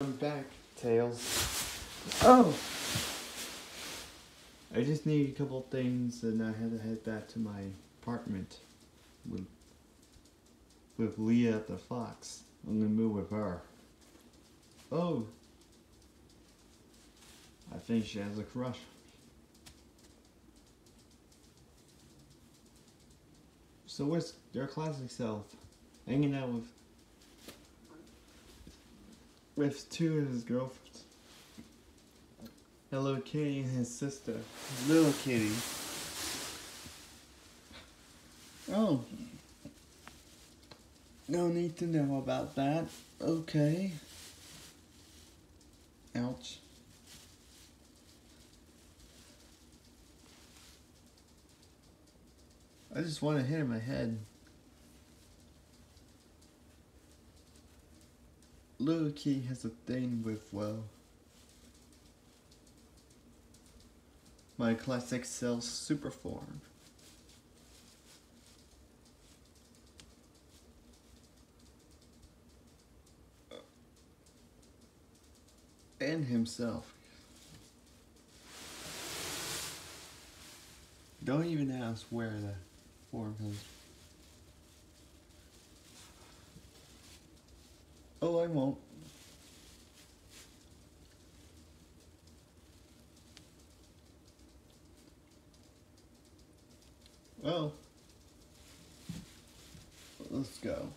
I'm back, Tails. Oh! I just need a couple things and I had to head back to my apartment with with Leah the fox. I'm gonna move with her. Oh! I think she has a crush. So where's your classic self? Hanging out with with two of his girlfriends. Hello Kitty and his sister. Little kitty. Oh. No need to know about that. Okay. Ouch. I just want to hit in my head. Kitty has a thing with, well, my classic cell super form. And himself. Don't even ask where the form comes Oh, I won't. Well, let's go.